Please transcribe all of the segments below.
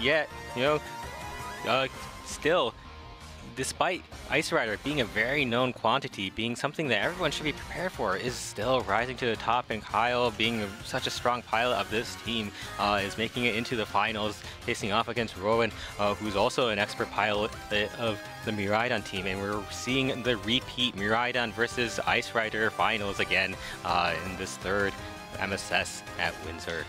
yet, you know, uh, still, despite Ice Rider being a very known quantity, being something that everyone should be prepared for, is still rising to the top. And Kyle, being such a strong pilot of this team, uh, is making it into the finals, facing off against Rowan, uh, who's also an expert pilot of the Miraidon team. And we're seeing the repeat Miraidon versus Ice Rider finals again uh, in this third MSS at Windsor.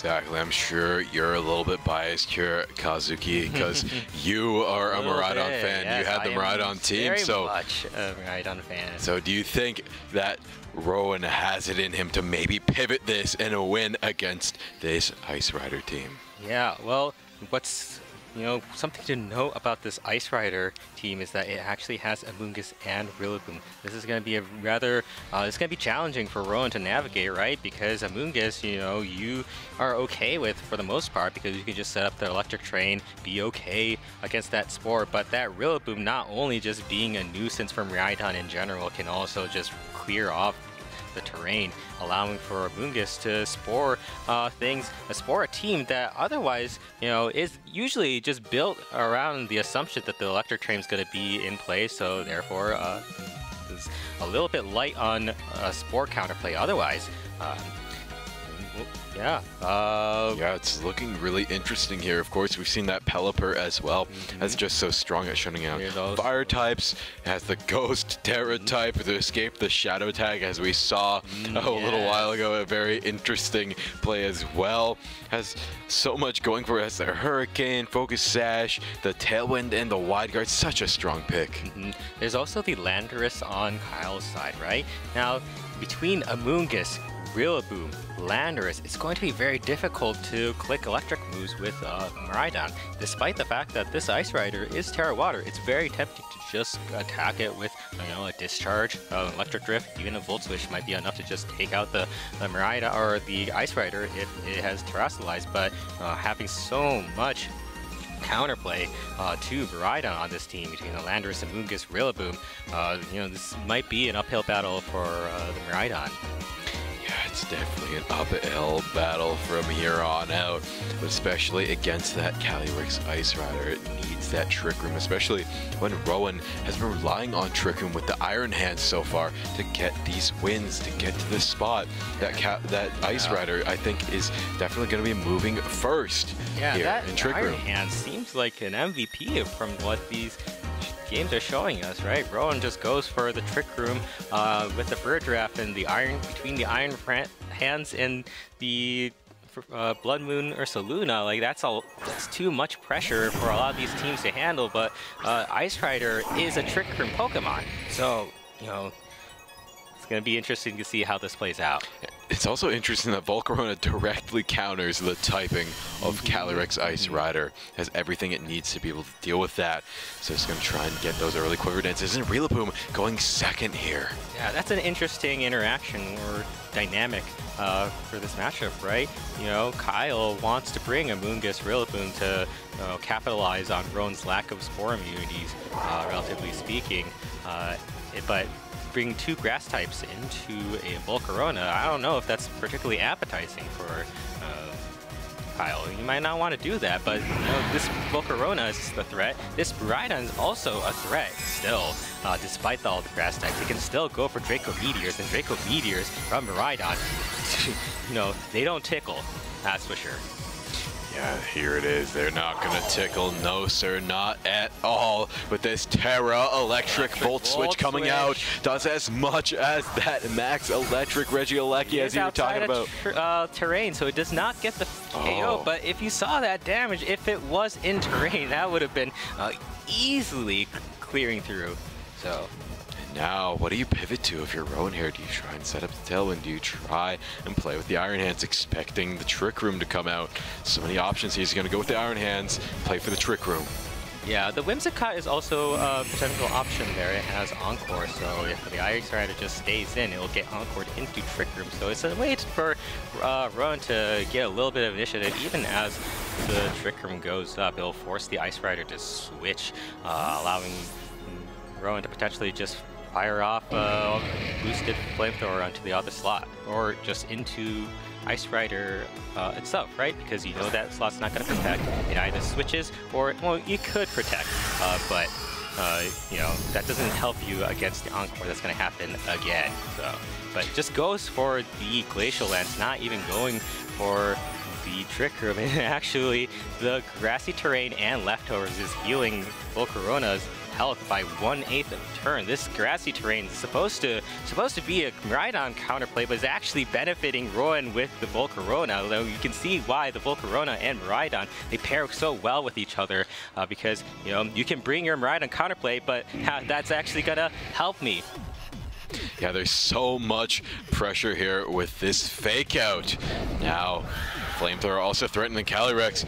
Exactly. I'm sure you're a little bit biased here, Kazuki, because you are a, a bit, fan. Yes, you had the Miraidon team, very so much a fan. So do you think that Rowan has it in him to maybe pivot this and win against this Ice Rider team? Yeah. Well, what's you know, something to note about this Ice Rider team is that it actually has Amoonguss and Rillaboom. This is going to be a rather, uh, it's going to be challenging for Rowan to navigate, right? Because Amoonguss, you know, you are okay with for the most part because you can just set up the electric terrain, be okay against that spore. But that Rillaboom, not only just being a nuisance from Miraidon in general, can also just clear off the terrain, allowing for Amoonguss to spore uh, things, uh, spore a team that otherwise, you know, is usually just built around the assumption that the electric terrain is going to be in play, so therefore uh, is a little bit light on uh, spore counterplay otherwise. Um, yeah. Uh, yeah, it's looking really interesting here. Of course, we've seen that Pelipper as well. Mm -hmm. That's just so strong at shutting out fire types. Has the Ghost Tera mm -hmm. type to escape the Shadow tag, as we saw mm, a yes. little while ago. A very interesting play as well. Has so much going for it. Has the Hurricane, Focus Sash, the Tailwind, and the Wide Guard. Such a strong pick. -hmm. There's also the Landorus on Kyle's side, right? Now, between Amoonguss, Rillaboom, Landorus, it's going to be very difficult to click electric moves with uh, Miraidon. Despite the fact that this Ice Rider is Tera Water, it's very tempting to just attack it with, you know, a Discharge, uh, Electric Drift, even a Volt Switch might be enough to just take out the, the Miraidon or the Ice Rider if it has Terastallized, but uh, having so much counterplay uh, to Miraidon on this team between the Landorus and Amoonguss Rillaboom. Uh, you know, this might be an uphill battle for uh, the Miraidon. Yeah, it's definitely an uphill battle from here on out, especially against that Calyrex Ice Rider. It needs that Trick Room, especially when Rowan has been relying on Trick Room with the Iron Hands so far to get these wins, to get to this spot. That that Ice Rider, I think, is definitely going to be moving first yeah, here that in Trick Iron Room. Hand seems like an MVP from what these games are showing us, right? Rowan just goes for the trick room uh, with the bird draft and the iron between the iron hands and the uh, Blood Moon Ursaluna, like that's all that's too much pressure for a lot of these teams to handle. But uh, Ice Rider is a trick room Pokemon, so you know it's gonna be interesting to see how this plays out. It's also interesting that Volcarona directly counters the typing of Calyrex Ice Rider. Has everything it needs to be able to deal with that. So it's going to try and get those early Quiver Dances. And Rillaboom going second here. Yeah, that's an interesting interaction or dynamic uh, for this matchup, right? You know, Kyle wants to bring Amoonguss Rillaboom to you know, capitalize on Rowan's lack of Spore immunities, uh, relatively speaking. Uh, but bring two grass types into a Volcarona, I don't know if that's particularly appetizing for uh, Kyle. You might not want to do that, but you know, this Volcarona is the threat. This Miraidon is also a threat still, uh, despite all the grass types. It can still go for Draco Meteors, and Draco Meteors from Miraidon, you know, they don't tickle, that's for sure. Yeah, here it is. They're not going to tickle. No, sir, not at all. With this Tera Electric, Electric Volt, Switch coming switch. out. Does as much as that Max Electric Regieleki as you were talking about. uh, terrain, so it does not get the KO. Oh. But if you saw that damage, if it was in terrain, that would have been uh, easily clearing through. So now, what do you pivot to if you're Rowan here? Do you try and set up the Tailwind? Do you try and play with the Iron Hands, expecting the Trick Room to come out? So many options. He's going to go with the Iron Hands, play for the Trick Room. Yeah, the Whimsicott is also a potential option there. It has Encore, so if the Ice Rider just stays in, it will get Encored into Trick Room. So it's a way for uh, Rowan to get a little bit of initiative, even as the Trick Room goes up. It'll force the Ice Rider to switch, uh, allowing Rowan to potentially just fire off a boosted flamethrower onto the other slot, or just into Ice Rider uh, itself, right? Because you know that slot's not going to protect. It either switches, or, well, you could protect, uh, but, uh, you know, that doesn't help you against the Encore that's going to happen again. So, But just goes for the Glacial Lance, not even going for the Trick Room. And actually, the grassy terrain and leftovers is healing Volcarona's health by one eighth of a turn. This grassy terrain is supposed to supposed to be a Miraidon counterplay, but is actually benefiting Rowan with the Volcarona. Though you can see why the Volcarona and Miraidon they pair so well with each other uh, because you know you can bring your Miraidon counterplay, but that's actually gonna help me. Yeah, there's so much pressure here with this fake out. Now, Flamethrower also threatening Calyrex.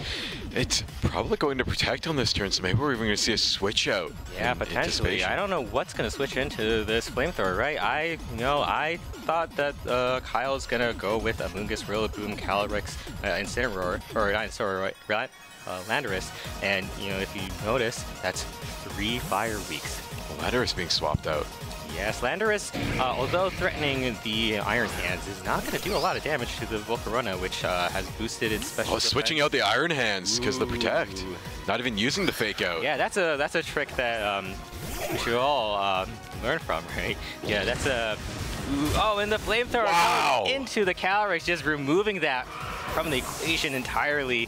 It's probably going to protect on this turn, so maybe we're even going to see a switch out. Yeah, potentially. I don't know what's going to switch into this Flamethrower, right? I, you know, I thought that uh, Kyle's going to go with Amoonguss, Rillaboom, Calyrex, uh, Incineroar, or not Incineroar, right? Uh, Landorus, and you know if you notice, that's three fire weeks. Landorus being swapped out. Yes, Landorus, uh, although threatening the Iron Hands, is not going to do a lot of damage to the Volcarona, which uh, has boosted its special. Oh, switching out the Iron Hands because the protect, not even using the fake out. Yeah, that's a that's a trick that um, we should all uh, learn from, right? Yeah, that's a. Ooh, oh, and the flamethrower wow. into the Calyrex, just removing that from the equation entirely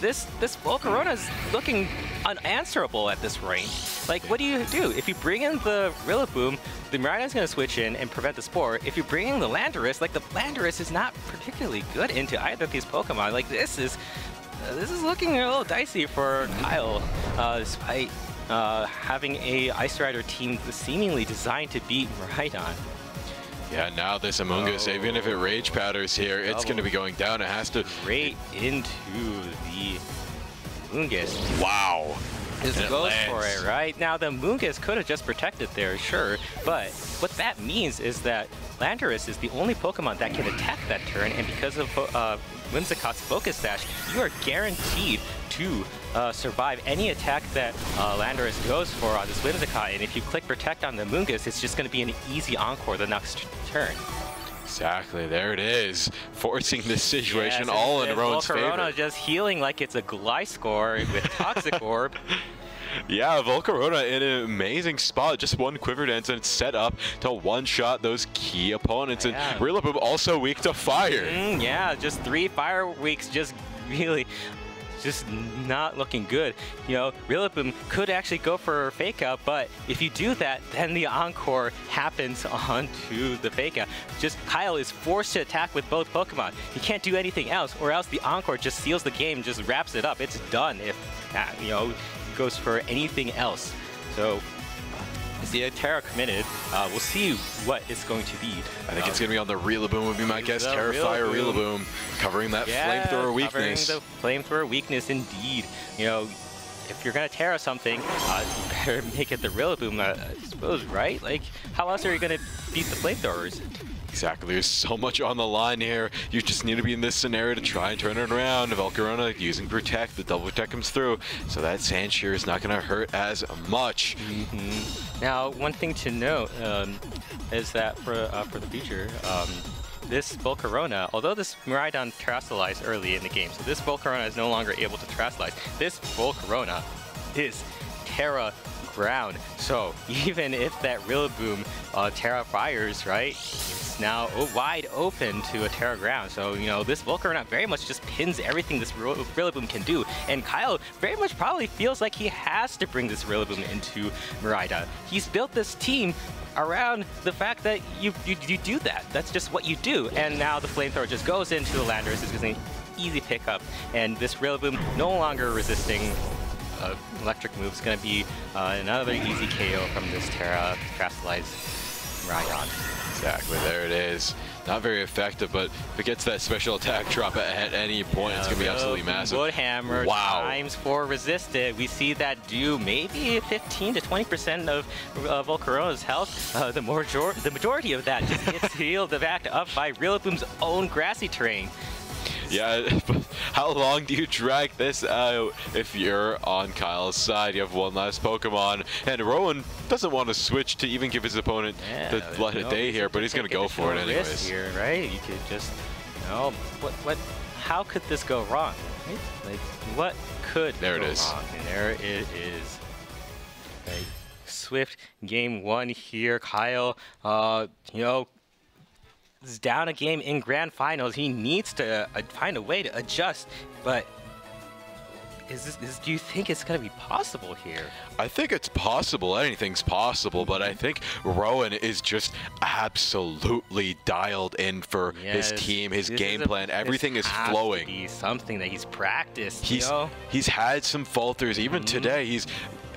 this this Volcarona is looking unanswerable at this range. Like, what do you do? If you bring in the Rillaboom, the Miraidon's going to switch in and prevent the Spore. If you bring in the Landorus, like, the Landorus is not particularly good into either of these Pokemon. Like, this is uh, this is looking a little dicey for Kyle, uh, despite uh, having a Ice Rider team seemingly designed to beat Miraidon. Yeah, now this Amoonguss, oh. even if it Rage Powders here, it's going to be going down. It has to... Straight into the Amoonguss. Wow. Just goes lands. for it, right? Now, the Amoonguss could have just protected there, sure, but what that means is that Landorus is the only Pokemon that can attack that turn, and because of uh, Whimsicott's Focus Sash, you are guaranteed to uh, survive any attack that uh, Landorus goes for on this Whimsicott, and if you click Protect on the Moongus, it's just going to be an easy Encore the next turn. Exactly, there it is. Forcing this situation yes, all in Rowan's favor. Volcarona just healing like it's a Gliscor with Toxic Orb. Yeah, Volcarona in an amazing spot. Just one Quiver Dance and it's set up to one-shot those key opponents. Yeah. And Rillaboom also weak to fire. Mm, yeah, just three fire weeks just really just not looking good. You know, Rillaboom could actually go for a fake out, but if you do that, then the encore happens onto the fake out. Just Kyle is forced to attack with both Pokemon. He can't do anything else, or else the encore just seals the game, just wraps it up. It's done if, uh, you know, goes for anything else. So the Tera committed? Uh, we'll see what it's going to be. I think um, it's going to be on the Rillaboom would be my guess. Terrifier Rillaboom. covering that yeah, flamethrower weakness. Covering the flamethrower weakness indeed. You know, if you're going to Tera something, uh, you better make it the Rillaboom, uh, I suppose, right? Like, how else are you going to beat the flamethrowers? Exactly. There's so much on the line here. You just need to be in this scenario to try and turn it around. Volcarona using Protect. The double Protect comes through. So that Sandsear is not going to hurt as much. Mm -hmm. Now, one thing to note um, is that for, uh, for the future, um, this Volcarona, although this Miraidon terastallized early in the game, so this Volcarona is no longer able to terastallize, this Volcarona is Tera ground. So even if that Rillaboom uh, Tera fires, right, it's now wide open to a Tera Ground. So, you know, this Volcarona very much just pins everything this Rillaboom can do. And Kyle very much probably feels like he has to bring this Rillaboom into Miraidon. He's built this team around the fact that you, you, you do that. That's just what you do. And now the Flamethrower just goes into the Landorus. It's an easy pickup. And this Rillaboom no longer resisting uh, electric move is going to be uh, another easy KO from this Tera Crystallized Ryan. Exactly, there it is. Not very effective, but if it gets that special attack drop at, any point, yeah, it's going to be absolutely massive. Wood Hammer wow. times four resisted. We see that do maybe 15 to 20% of uh, Volcarona's health. Uh, the, major the majority of that just gets healed back up by Rillaboom's own grassy terrain. Yeah, but how long do you drag this out if you're on Kyle's side? You have one last Pokemon, and Rowan doesn't want to switch to even give his opponent yeah, the light of day here, but he's going to go for it anyways. Here, right? You could just, you know, what, what, how could this go wrong? Right? Like, what could There it is. Wrong? And there it is. Like, Swift game one here. Kyle, uh, you know, is down a game in grand finals. He needs to uh, find a way to adjust, but is this, is, do you think it's going to be possible here? I think it's possible. Anything's possible, but I think Rowan is just absolutely dialed in for Yes, his team, his game a- plan. this Everything is flowing. something that he's practiced. He's you know? he's had some falters. Even Mm-hmm. today, he's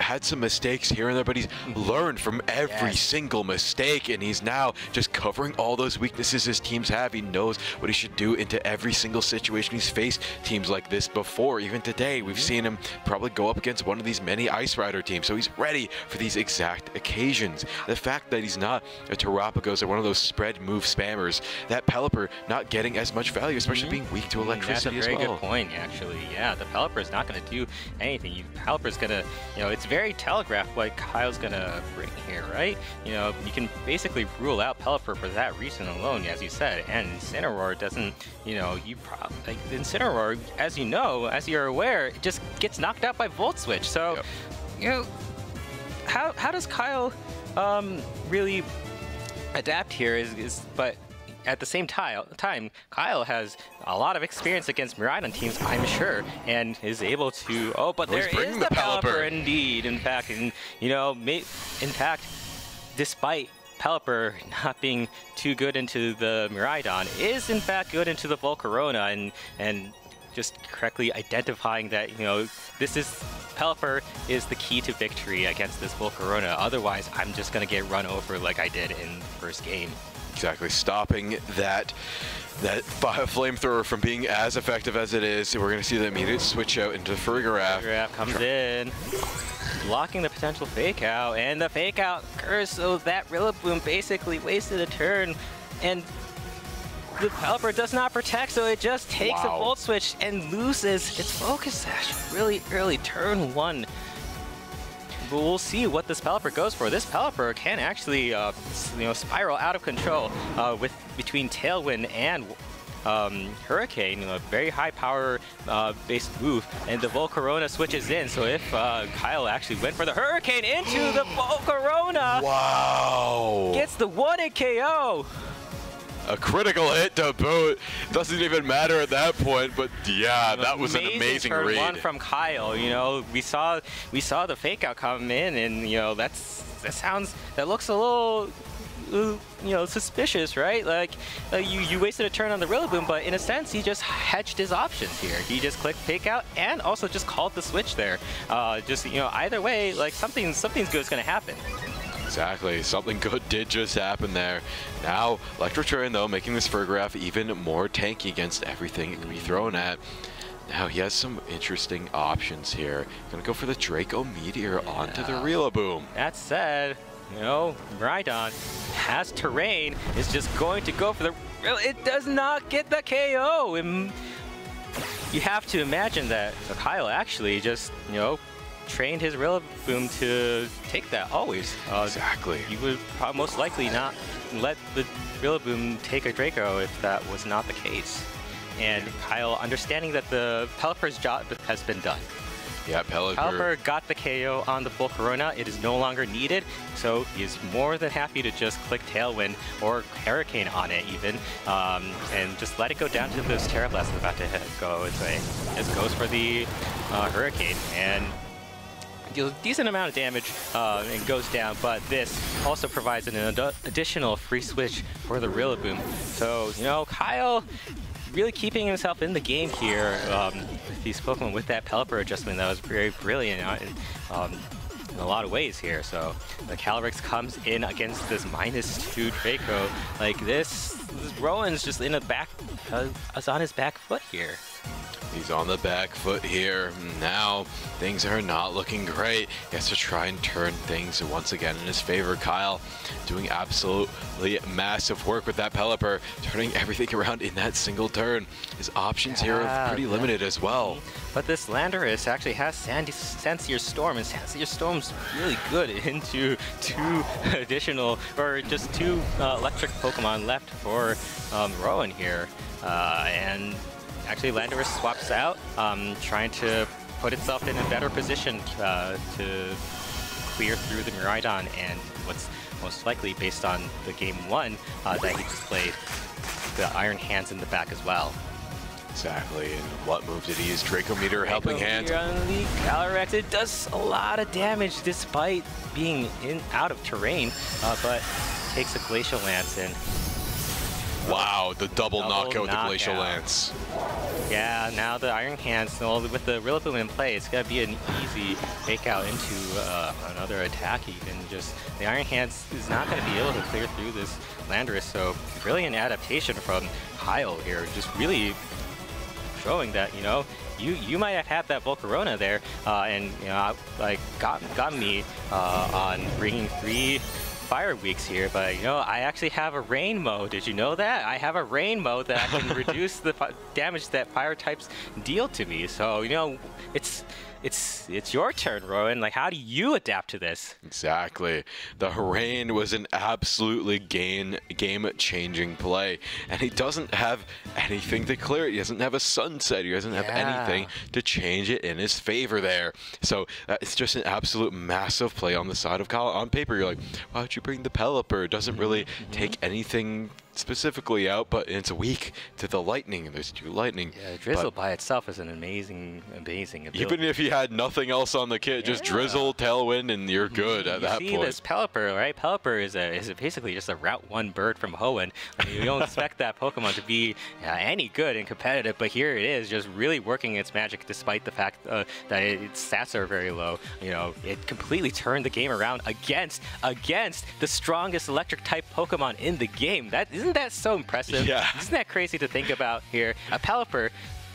had some mistakes here and there, but he's mm-hmm. learned from every Yes. single mistake, and he's now just covering all those weaknesses his teams have. He knows what he should do into every single situation. He's faced teams like this before. Even today, we've mm-hmm. seen him probably go up against one of these many Ice Rider teams, so he's ready for these exact occasions. The fact that he's not a Terapagos or one of those spread move spammers, that Pelipper not getting as much value, especially mm-hmm. being weak to electricity That's a very well. good point, actually. Yeah, the Pelipper is not going to do anything. You, Pelipper's going to, you know, it's very telegraphed what Kyle's going to bring here, right? You know, you can basically rule out Pelipper for that reason alone, as you said. And Incineroar doesn't, you know, you probably, like, Incineroar, as you know, as you're aware, it just gets knocked out by Volt Switch. So, Yep. you know, how, how does Kyle um, really adapt here is, is but at the same time, time, Kyle has a lot of experience against Miraidon teams, I'm sure, and is able to. Oh, but there is the the Pelipper. Indeed. In fact, and you know, in fact, despite Pelipper not being too good into the Miraidon, is in fact good into the Volcarona, and and just correctly identifying that you know this is Pelipper is the key to victory against this Volcarona. Otherwise, I'm just gonna get run over like I did in the first game. Exactly, stopping that that flamethrower from being as effective as it is. We're going to see the immediate switch out into Farigiraf. Grab comes in, blocking the potential fake out, and the fake out occurs so that Rillaboom basically wasted a turn, and the Pelipper does not protect, so it just takes Wow. a Volt Switch and loses its Focus Sash really early, turn one. But we'll see what this Pelipper goes for. This Pelipper can actually, uh, you know, spiral out of control uh, with between Tailwind and um, Hurricane, you know, very high power uh, based move, and the Volcarona switches in. So if uh, Kyle actually went for the Hurricane into the Volcarona, Wow! gets the one hit KO. A critical hit to boot. Doesn't even matter at that point, but yeah, that was an amazing turn read. one from Kyle. You know, we saw we saw the fake out come in, and you know that's that sounds that looks a little. uh, You know, suspicious, right? Like, uh, you you wasted a turn on the Rillaboom, but in a sense, he just hedged his options here. He just clicked fake out and also just called the switch there. Uh, just you know, either way, like something something's good is gonna happen. Exactly. Something good did just happen there. Now, Electrotrain, though, making this Farigiraf even more tanky against everything it can be thrown at. Now, he has some interesting options here. Gonna go for the Draco Meteor onto the Yeah. Rillaboom. That said, you know, Rhydon has terrain, is just going to go for the. Well, It does not get the KO. And you have to imagine that Kyle actually just, you know, trained his Rillaboom to take that always. Uh, Exactly. You would most likely not let the Rillaboom take a Draco if that was not the case. And Kyle, understanding that the Pelipper's job has been done, Yeah, Pelipper. Pelipper got the KO on the Volcarona. It is no longer needed, so he is more than happy to just click Tailwind or Hurricane on it even, um, and just let it go down to this Tera Blast about to hit, go its way. Just goes for the uh, Hurricane, and deals a decent amount of damage uh, and goes down, but this also provides an ad- additional free switch for the Rillaboom. So, you know, Kyle really keeping himself in the game here um, with these Pokemon with that Pelipper adjustment that was very brilliant uh, um, in a lot of ways here. So the Calyrex comes in against this minus two Draco. Like this, this Rowan's just in a back, uh, on his back foot here. He's on the back foot here. Now, things are not looking great. He has to try and turn things once again in his favor. Kyle doing absolutely massive work with that Pelipper, turning everything around in that single turn. His options here are pretty yeah. limited as well. But this Landorus actually has Sandy, Sandsear Storm, and Sandsear Storm's really good into two additional, or just two uh, electric Pokemon left for um, Rowan here. Uh, and actually Landorus swaps out, um, trying to put itself in a better position uh, to clear through the Miraidon and what's most likely based on the game one uh, that he just played, the Iron Hands in the back as well. Exactly, and what move did he use? Draco Meteor helping hand. on the Calyrex, it does a lot of damage despite being in out of terrain, uh, but takes a Glacial Lance in. Wow, the double, double knockout, with the Glacial Lance. Yeah, now the Iron Hands, well, with the Rillaboom in play, it's going to be an easy fake out into uh, another attack even. Just The Iron Hands is not going to be able to clear through this Landorus, so brilliant adaptation from Kyle here. Just really showing that, you know, you you might have had that Volcarona there, uh, and you know, like got got me uh, on bringing three fire weeks here, but you know, I actually have a rain mode. Did you know that? I have a rain mode that I can reduce the damage that fire types deal to me. So, you know, it's it's it's your turn, Rowan. Like, how do you adapt to this? Exactly. The Harain was an absolutely game game changing play, and he doesn't have anything to clear it. He doesn't have a sunset. He doesn't have yeah. anything to change it in his favor there. So uh, it's just an absolute massive play on the side of Kyle. On paper, you're like, why would you bring the Pelipper? It doesn't really mm-hmm. take anything specifically out, but it's weak to the lightning, and there's two lightning. Yeah, Drizzle by itself is an amazing, amazing ability. Even if you had nothing else on the kit, yeah. just Drizzle, Tailwind, and you're good you at that point. see this Pelipper, right? Pelipper is a is basically just a Route 1 bird from Hoenn. I mean, you don't expect that Pokemon to be uh, any good and competitive, but here it is, just really working its magic despite the fact uh, that its stats are very low. You know, it completely turned the game around against against the strongest electric type Pokemon in the game. That isn't that so impressive? Yeah. Isn't that crazy to think about here? A Pelipper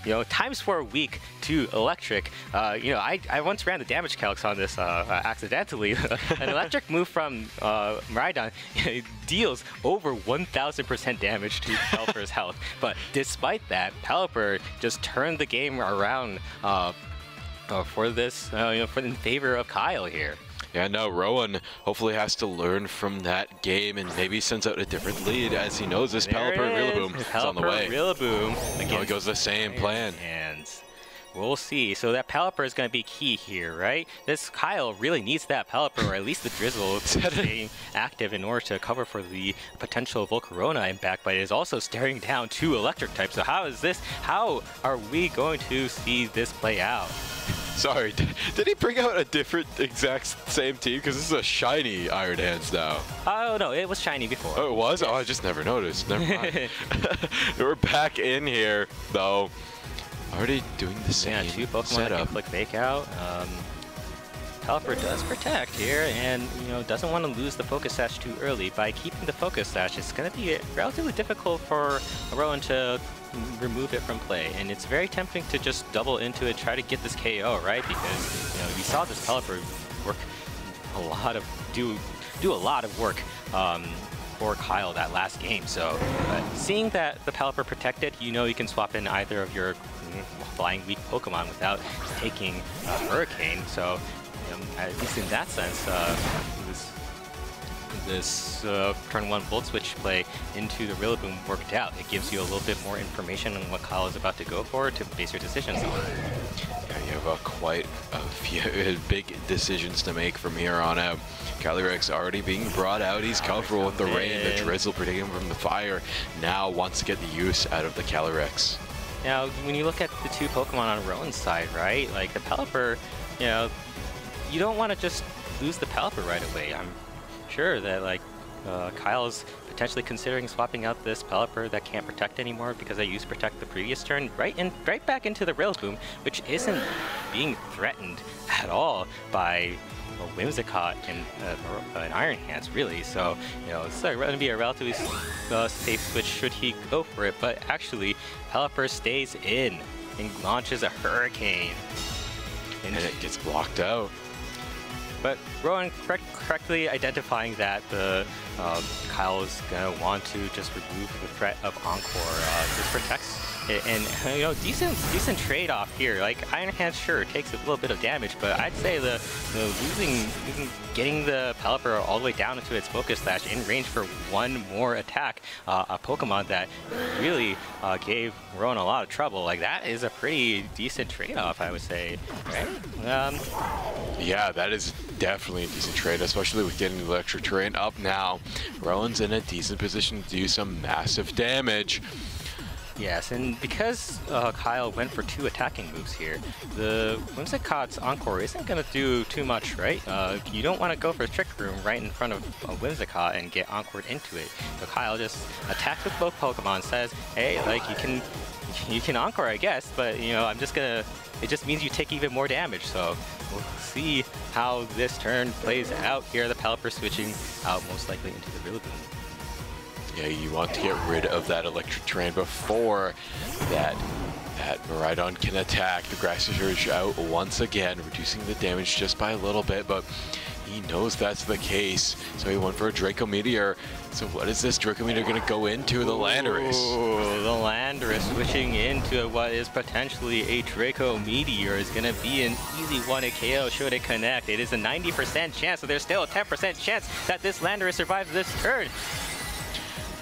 you know, times for a week to electric. Uh, you know, I, I once ran the damage calcs on this uh, uh, accidentally. An electric move from uh, Miraidon deals over 1,000% damage to Pelipper's health. But despite that, Pelipper just turned the game around uh, uh, for this, uh, you know, for in favor of Kyle here. Yeah, no, Rowan hopefully has to learn from that game and maybe sends out a different lead as he knows this Pelipper Rillaboom is on the way. Rillaboom. Again, goes the same plan. And we'll see. So that Pelipper is going to be key here, right? This Kyle really needs that Pelipper, or at least the Drizzle, to stay active in order to cover for the potential Volcarona impact, but it is also staring down two electric types. So how is this, how are we going to see this play out? Sorry, did he bring out a different exact same team? Because this is a shiny Iron Hands now. Oh, no, it was shiny before. Oh, it was? Yes. Oh, I just never noticed. Never mind. We're back in here, though. Already doing the same Yeah, two Pokemon setup. that can flick Fake Out. Um, Pelipper does protect here and, you know, doesn't want to lose the Focus Sash too early. By keeping the Focus Sash, it's going to be relatively difficult for Rowan to remove it from play. And it's very tempting to just double into it, try to get this KO, right? Because, you know, we saw this Pelipper work a lot of, do, do a lot of work um, for Kyle that last game. So uh, seeing that the Pelipper protected, you know you can swap in either of your mm, flying weak Pokemon without taking a Hurricane. So um, at least in that sense, uh, this, this uh, turn one Volt Switch play into the Rillaboom worked out. It gives you a little bit more information on what Kyle is about to go for to base your decisions on. Yeah, you have quite a few big decisions to make from here on out. Calyrex already being brought out. He's comfortable with the rain, the drizzle protecting him from the fire. Now wants to get the use out of the Calyrex. Now, when you look at the two Pokemon on Rowan's side, right? Like the Pelipper, you know, you don't want to just lose the Pelipper right away. I'm sure that like uh, Kyle's potentially considering swapping out this Pelipper that can't protect anymore because I used protect the previous turn right in right back into the Rillaboom, which isn't being threatened at all by well, Whimsicott and uh, an Iron Hands, really. So, you know, it's going to be a relatively uh, safe switch should he go for it. But actually, Pelipper stays in and launches a Hurricane. And, and it gets blocked out. But Rowan correct, correctly identifying that the um, Kyle is going to want to just remove the threat of Encore. Uh, this protects and you know, decent decent trade-off here. Like Iron Hand, sure, takes a little bit of damage, but I'd say the, the losing, getting the Pelipper all the way down into its Focus Sash in range for one more attack, uh, a Pokemon that really uh, gave Rowan a lot of trouble. Like that is a pretty decent trade-off, I would say, right? Um, yeah, that is definitely a decent trade, especially with getting the electric terrain up now. Rowan's in a decent position to do some massive damage. Yes, and because uh, Kyle went for two attacking moves here, the Whimsicott's Encore isn't going to do too much, right? Uh, you don't want to go for Trick Room right in front of a Whimsicott and get Encored into it. So Kyle just attacks with both Pokemon, says, hey, like, you can you can Encore, I guess, but, you know, I'm just going to... It just means you take even more damage, so we'll see how this turn plays out here. The Pelipper switching out most likely into the Rillaboom. Yeah, you want to get rid of that electric terrain before that that Miraidon can attack. The Grassy Surge out once again, reducing the damage just by a little bit, but he knows that's the case. So he went for a Draco Meteor. So what is this Draco Meteor going to go into? The Landorus. Ooh, the Landorus switching into what is potentially a Draco Meteor is going to be an easy one at KO should it connect. It is a 90% chance, so there's still a 10% chance that this Landorus survives this turn.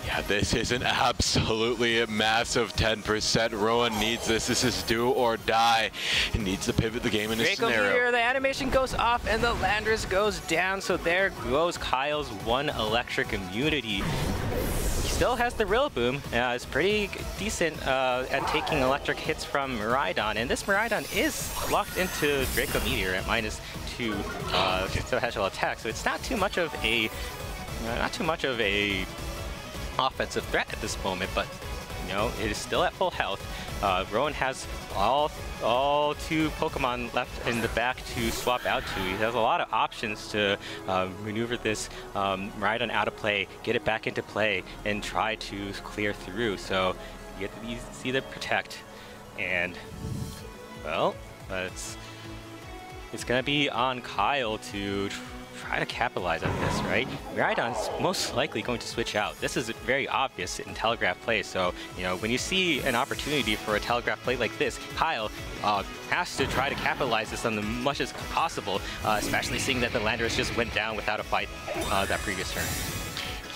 Yeah, this is an absolutely massive 10%. Rowan needs this. This is do or die. He needs to pivot the game in this Draco scenario. Meteor, the animation goes off and the Landorus goes down. So there goes Kyle's one electric immunity. He still has the Rillaboom. Uh, it's pretty decent uh, at taking electric hits from Miraidon. And this Miraidon is locked into Draco Meteor at minus two uh, special attack. So it's not too much of a uh, not too much of a offensive threat at this moment, but you know, it is still at full health. Uh, Rowan has all all two Pokemon left in the back to swap out to. He has a lot of options to uh, maneuver this um, Miraidon out of play, get it back into play, and try to clear through. So you get to see the protect, and well, it's it's gonna be on Kyle to try to capitalize on this, right? Miraidon's most likely going to switch out. This is very obvious in telegraph play, so, you know, when you see an opportunity for a telegraph play like this, Kyle uh, has to try to capitalize this on the much as possible, uh, especially seeing that the Landorus just went down without a fight uh, that previous turn.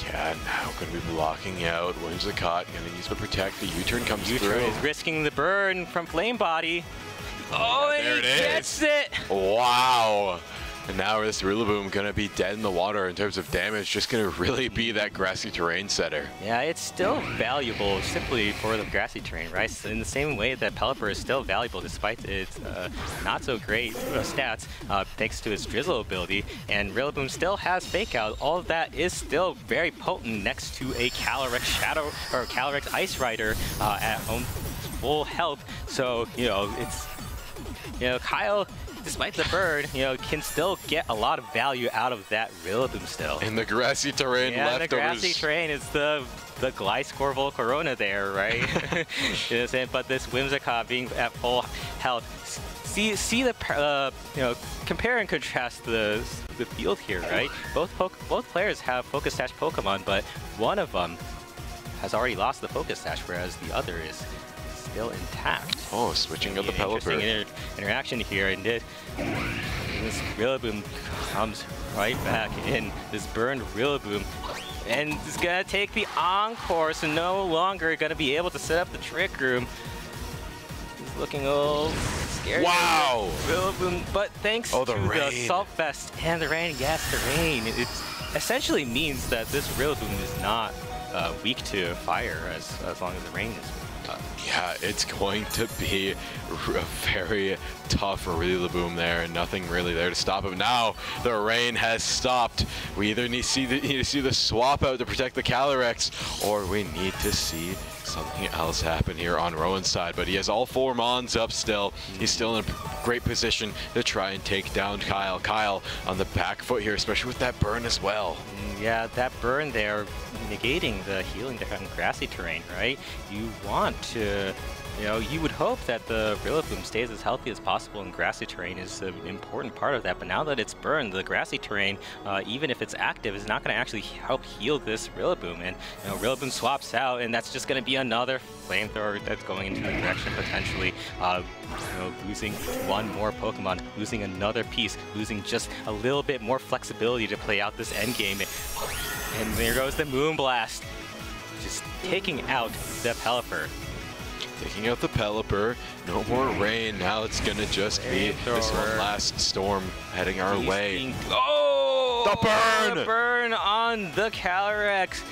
Yeah, now going to be blocking out. Whimsicott going to use the protect. The U-turn comes U-turn through. is risking the burn from Flame Body. Oh, yeah, and he gets it! Wow. And now this Rillaboom gonna be dead in the water in terms of damage, just gonna really be that grassy terrain setter. Yeah, it's still valuable simply for the grassy terrain, right? So in the same way that Pelipper is still valuable despite its uh, not so great uh, stats, uh, thanks to its Drizzle ability, and Rillaboom still has Fake Out. All of that is still very potent next to a Calyrex Shadow or Calyrex Ice Rider uh, at home full health. So, you know, it's you know, Kyle despite the bird, you know, can still get a lot of value out of that Rillaboom still. In the grassy terrain yeah, leftovers. the grassy terrain is the the Gliscor Volcarona there, right? you know what I'm saying? But this Whimsicott being at full health, see see the uh, you know compare and contrast the the field here, right? Both both players have Focus Sash Pokemon, but one of them has already lost the Focus Sash, whereas the other is still intact. Oh, switching of the Pelipper. Inter interaction here, and this, this Rillaboom comes right back in. This burned Rillaboom, and it's gonna take the Encore, so no longer gonna be able to set up the Trick Room. He's looking little scared. Wow! Rillaboom, but thanks oh, the to rain. the Assault Vest and the rain, yes, the rain, it essentially means that this Rillaboom is not uh, weak to fire as, as long as the rain is yeah, it's going to be a very tough Rillaboom there, and nothing really there to stop him. Now the rain has stopped. We either need to see the, need to see the swap out to protect the Calyrex, or we need to see something else happen here on Rowan's side. But he has all four Mons up still. He's still in a great position to try and take down Kyle. Kyle on the back foot here, especially with that burn as well. Mm, yeah, that burn there negating the healing on grassy terrain, right? You want to you know, you would hope that the Rillaboom stays as healthy as possible and grassy terrain is an important part of that. But now that it's burned, the grassy terrain, uh, even if it's active, is not going to actually help heal this Rillaboom. And, you know, Rillaboom swaps out, and that's just going to be another flamethrower that's going into the direction potentially, uh, you know, losing one more Pokemon, losing another piece, losing just a little bit more flexibility to play out this endgame. And there goes the Moonblast, just taking out the Pelipper. Taking out the Pelipper, no more rain. Now it's gonna just be this one last storm heading our way. Oh! The burn! The burn on the Calyrex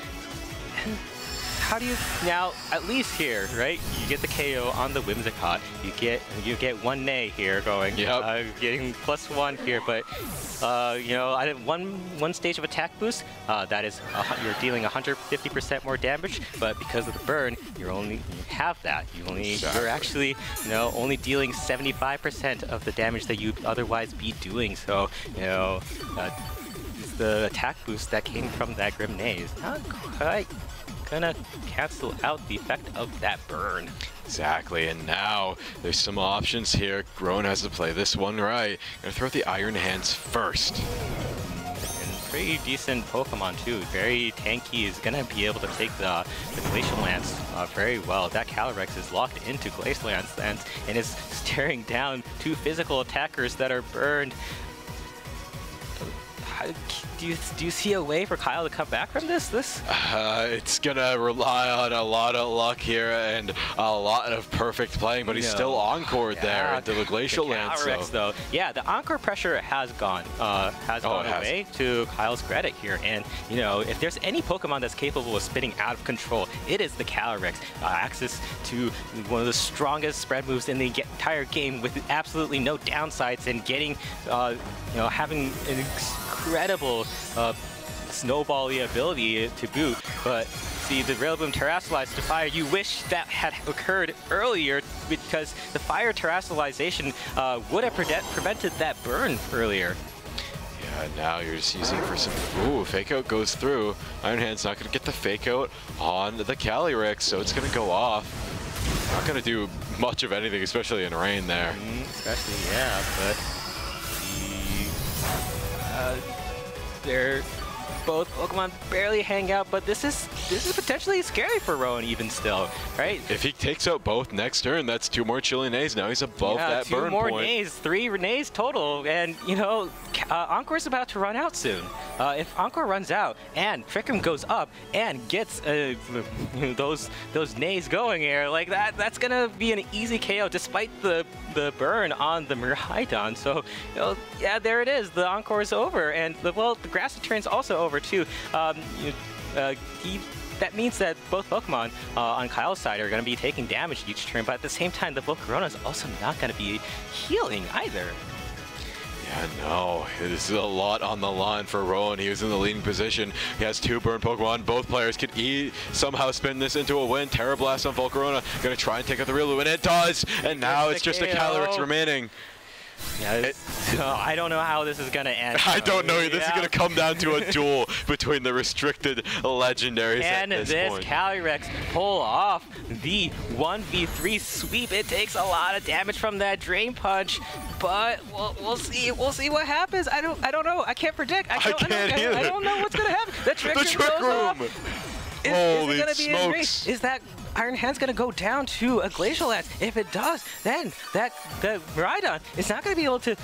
how do you now at least here, right? You get the KO on the Whimsicott. You get you get one nay here going. Yep. Uh, getting plus one here, but uh, you know, I one one stage of attack boost. Uh, that is you're dealing 150% more damage, but because of the burn, you're only you have that. You only exactly. you're actually you know only dealing 75% of the damage that you'd otherwise be doing. So you know. Uh, the attack boost that came from that Grim Naze. Not quite gonna cancel out the effect of that burn. Exactly, and now there's some options here. Rowan has to play this one right. Gonna throw the Iron Hands first. And pretty decent Pokemon too. Very tanky. Is gonna be able to take the, the Glacial Lance uh, very well. That Calyrex is locked into Glacial Lance and is staring down two physical attackers that are burned do you do you see a way for Kyle to come back from this? This uh, it's gonna rely on a lot of luck here and a lot of perfect playing, but he's still encored yeah, there into the glacial lance. So. though, yeah, the encore pressure has gone uh, has oh, gone away has. to Kyle's credit here, and you know if there's any Pokemon that's capable of spinning out of control, it is the Calyrex. Uh, access to one of the strongest spread moves in the entire game with absolutely no downsides, and getting uh, you know having an incredible uh, snowbally ability to boot. But see, the Rillaboom Terastallized to fire, you wish that had occurred earlier because the fire terastallization uh, would have pre prevented that burn earlier. Yeah, now you're just using for some... Ooh, Fake Out goes through. Iron Hand's not going to get the Fake Out on the Calyrex, so it's going to go off. Not going to do much of anything, especially in rain there. Mm, especially, yeah, but... Uh, they're both Pokemon barely hang out, but this is this is potentially scary for Rowan even still, right? If he takes out both next turn, that's two more Chilling Neighs. Now he's above yeah, that burn point. two more Neighs, three Neighs total, and you know, uh, Encore's about to run out soon. Uh, if Encore runs out and Trick Room goes up and gets uh, those those Neighs going here, like that, that's gonna be an easy KO despite the the burn on the Miraidon. So, you know, yeah, there it is. The Encore is over, and the, well, the Grassy Terrain's also over too. Um, you, uh, he, that means that both Pokemon uh, on Kyle's side are going to be taking damage each turn, but at the same time, the Volcarona is also not going to be healing either. Yeah, no, this is a lot on the line for Rowan. He was in the leading position. He has two burn Pokemon. Both players could e somehow spin this into a win. Tera Blast on Volcarona. Gonna try and take out the Riolu, and it does. And now it's just a Calyrex remaining. Yeah, it, I don't know how this is going to end. I don't know. This yeah. is going to come down to a duel between the restricted legendaries Can this, this point. Calyrex pull off the 1v3 sweep? It takes a lot of damage from that Drain Punch, but we'll, we'll see. We'll see what happens. I don't I don't know. I can't predict. I, I can't I either. I don't know what's going to happen. The Trick the Room trick room. Off. Is, Holy is smokes. Is that Iron Hand's going to go down to a Glacial Lance? If it does, then that the Miraidon is not going to be able to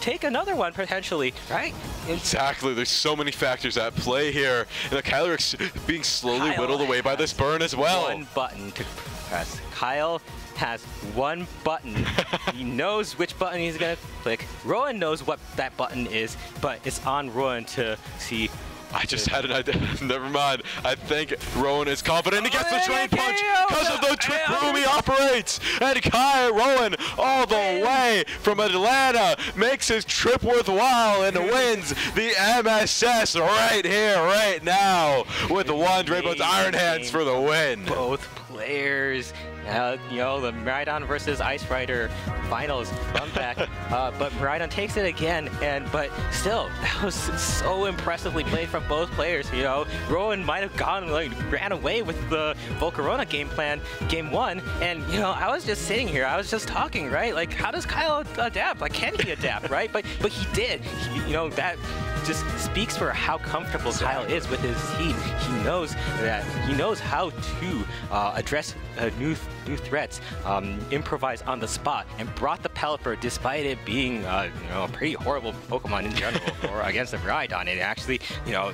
take another one potentially, right? Exactly. There's so many factors at play here. And the Calyrex being slowly Kyle whittled away by this burn as well. One button to press. Kyle has one button. he knows which button he's going to click. Rowan knows what that button is, but it's on Rowan to see I just had an idea. Never mind. I think Rowan is confident he gets the Drain Punch because of the trick room he operates. And Kai Rowan all the way from Atlanta makes his trip worthwhile and wins the MSS right here, right now with the one Drain Punch Iron Hands for the win. Both players uh, you know, the Miraidon versus Ice Rider finals come back uh, but Rhydon takes it again, and but still, that was so impressively played from both players. You know, Rowan might have gone like ran away with the Volcarona game plan, game one, and you know, I was just sitting here, I was just talking, right? Like, how does Kyle adapt? Like, can he adapt, right? But but he did. He, you know that just speaks for how comfortable Kyle is with his team. He knows that he knows how to uh, address uh, new new threats, um, improvise on the spot, and brought the Pelipper despite it being uh, you know a pretty horrible Pokemon in general or against the Rhydon. It actually you know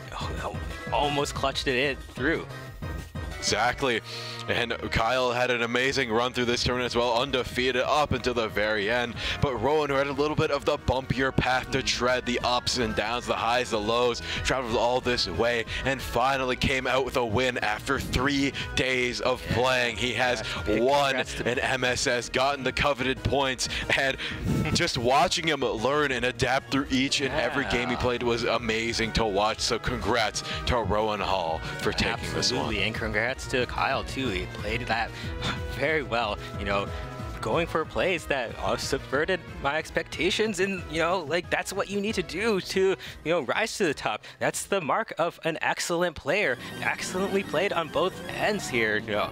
almost clutched it through. Exactly. And Kyle had an amazing run through this tournament as well, undefeated up until the very end. But Rowan, who had a little bit of the bumpier path to tread, the ups and downs, the highs, the lows, traveled all this way and finally came out with a win after three days of playing. He has won an MSS, gotten the coveted points, and just watching him learn and adapt through each and every game he played was amazing to watch. So congrats to Rowan Hall for taking Absolutely. this one. And congrats to Kyle, too. He played that very well. You know, going for plays that uh, subverted my expectations and you know like that's what you need to do to you know rise to the top that's the mark of an excellent player excellently played on both ends here you know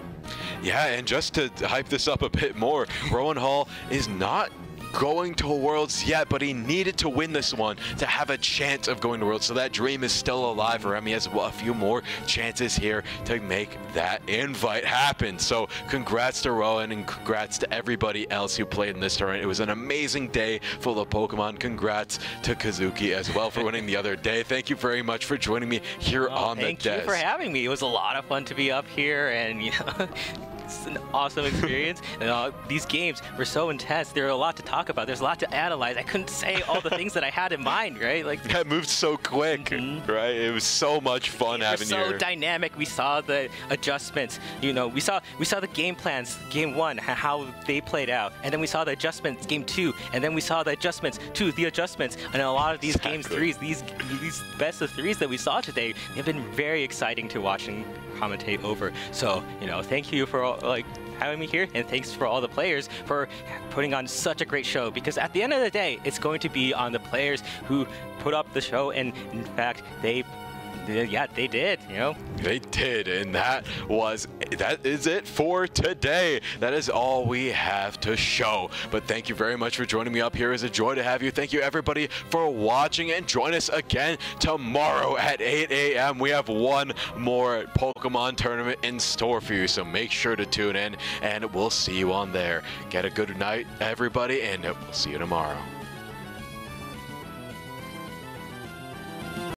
yeah and just to hype this up a bit more rowan hall is not going to Worlds yet, but he needed to win this one to have a chance of going to Worlds. So that dream is still alive for him. He has a few more chances here to make that invite happen. So congrats to Rowan and congrats to everybody else who played in this tournament. It was an amazing day full of Pokemon. Congrats to Kazuki as well for winning the other day. Thank you very much for joining me here well, on the desk. Thank you for having me. It was a lot of fun to be up here and you know it's an awesome experience. and, uh, these games were so intense. There are a lot to talk about. There's a lot to analyze. I couldn't say all the things that I had in mind, right? Like that moved so quick, mm -hmm. right? It was so much fun having you. so your... dynamic. We saw the adjustments. You know, we saw we saw the game plans, game one, how they played out, and then we saw the adjustments, game two, and then we saw the adjustments to the adjustments, and a lot of these exactly. game threes, these these best of threes that we saw today, have been very exciting to watch and commentate over. So you know, thank you for all, like having me here, and thanks for all the players for putting on such a great show. Because at the end of the day, it's going to be on the players who put up the show, and in fact, they yeah, they did, you know. They did, and that was, that is it for today. That is all we have to show. But thank you very much for joining me up here. It's a joy to have you. Thank you, everybody, for watching, and join us again tomorrow at 8 a.m. We have one more Pokemon tournament in store for you, so make sure to tune in, and we'll see you on there. Get a good night, everybody, and we'll see you tomorrow.